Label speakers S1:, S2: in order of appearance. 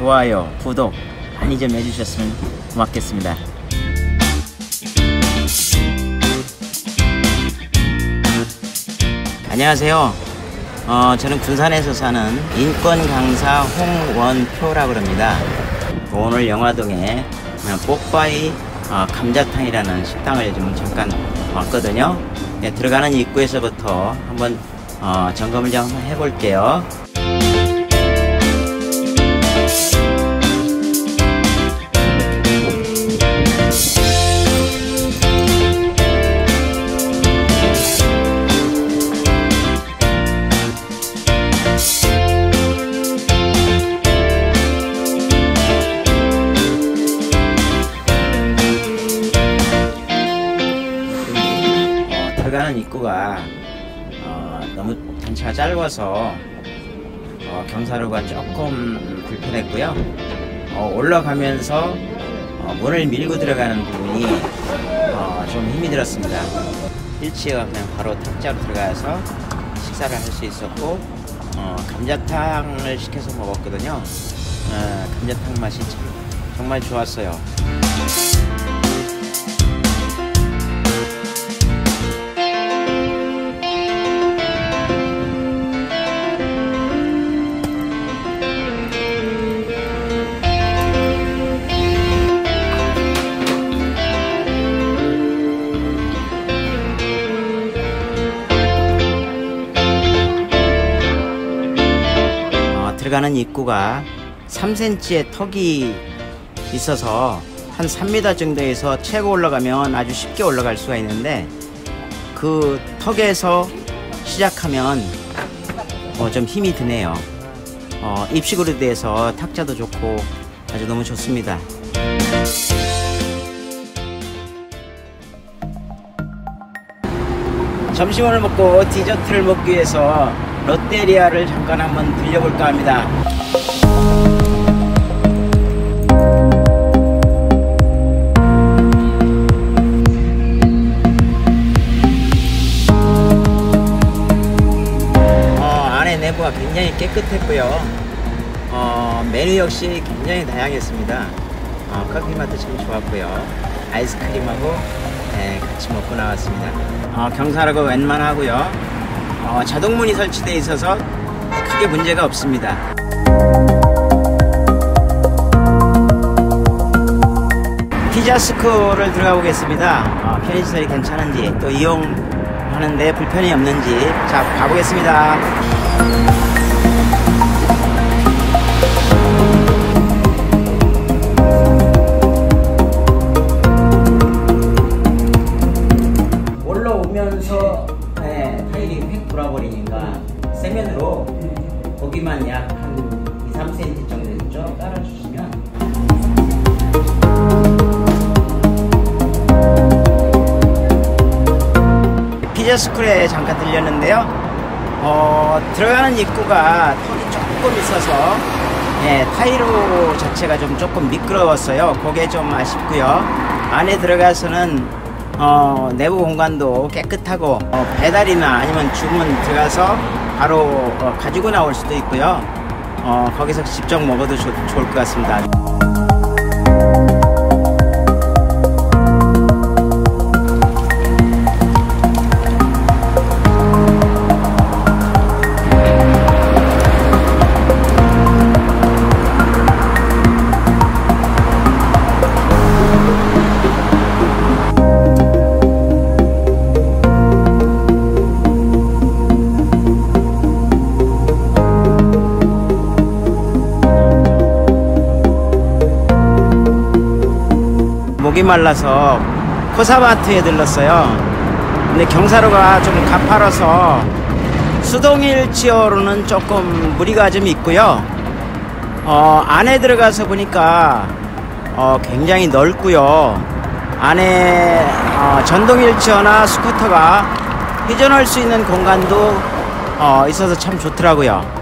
S1: 좋아요, 구독 많이 좀 해주셨으면 고맙겠습니다. 안녕하세요. 어, 저는 군산에서 사는 인권 강사 홍원표라고 합니다. 오늘 영화동에 뽀빠이 어, 감자탕이라는 식당을 좀 잠깐 왔거든요. 네, 들어가는 입구에서부터 한번 어, 점검을 좀 해볼게요. 어, 들어가는 입구가 어, 너무 단차가 짧아서 어, 경사로가 조금 불편했고요. 어, 올라가면서 어, 문을 밀고 들어가는 부분이 어, 좀 힘이 들었습니다. 1층가 그냥 바로 탁자로 들어가서 식사를 할 수 있었고 어, 감자탕을 시켜서 먹었거든요. 어, 감자탕 맛이 참, 정말 좋았어요. 들어가는 입구가 3cm의 턱이 있어서 한 3m 정도에서 최고 올라가면 아주 쉽게 올라갈 수가 있는데 그 턱에서 시작하면 어, 좀 힘이 드네요. 어, 입식으로 돼서 탁자도 좋고 아주 너무 좋습니다. 점심을 먹고 디저트를 먹기 위해서 롯데리아를 잠깐 한번 들려볼까 합니다. 어, 안에 내부가 굉장히 깨끗했고요. 어, 메뉴 역시 굉장히 다양했습니다. 어, 커피 맛도 참 좋았고요. 아이스크림하고 네, 같이 먹고 나왔습니다. 어, 경사라고 웬만하고요. 어, 자동문이 설치되어 있어서 크게 문제가 없습니다. 피자스쿨을 들어가 보겠습니다. 어, 편의시설이 괜찮은지 또 이용하는데 불편이 없는지 자 가보겠습니다. 올라오면서 네, 타일이 휙 돌아버리니까 세면으로 거기만 약 한 2, 3cm 정도 있죠? 깔아주시면 피자스쿨에 잠깐 들렸는데요. 어, 들어가는 입구가 턱이 조금 있어서 예, 타이로 자체가 좀 조금 미끄러웠어요. 그게 좀 아쉽고요. 안에 들어가서는 어, 내부 공간도 깨끗하고 어, 배달이나 아니면 주문 들어가서 바로 어, 가지고 나올 수도 있고요. 어, 거기서 직접 먹어도 좋, 좋을 것 같습니다. 목이 말라서 코사마트에 들렀어요. 근데 경사로가 좀 가파라서 수동일치어로는 조금 무리가 좀 있고요. 어, 안에 들어가서 보니까 어, 굉장히 넓고요. 안에 어, 전동일치어나 스쿠터가 회전할 수 있는 공간도 어, 있어서 참 좋더라고요.